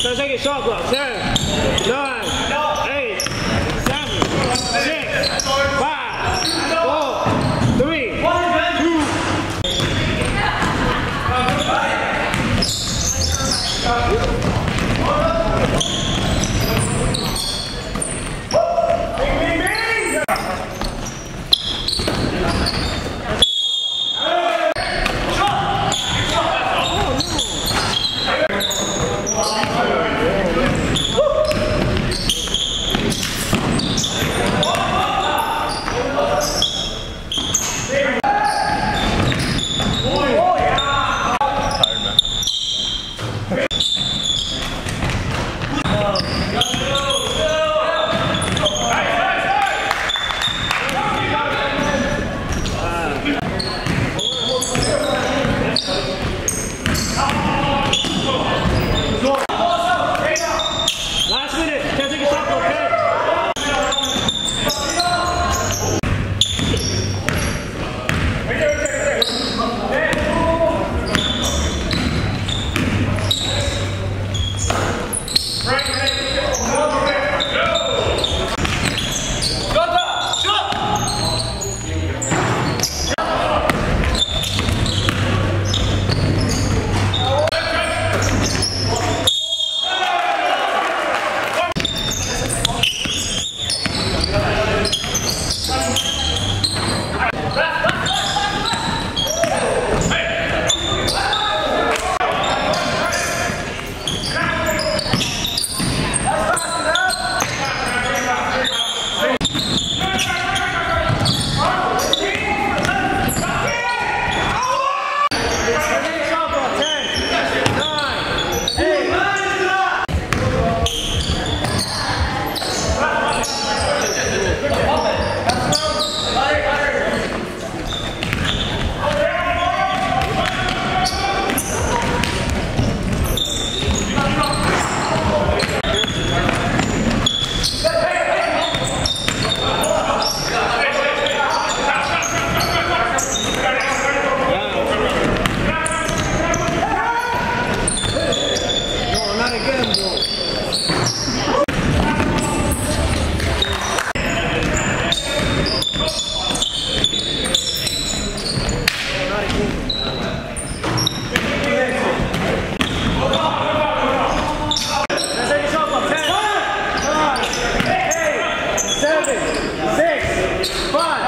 Try to take a shot clock. Ten, nine. Five.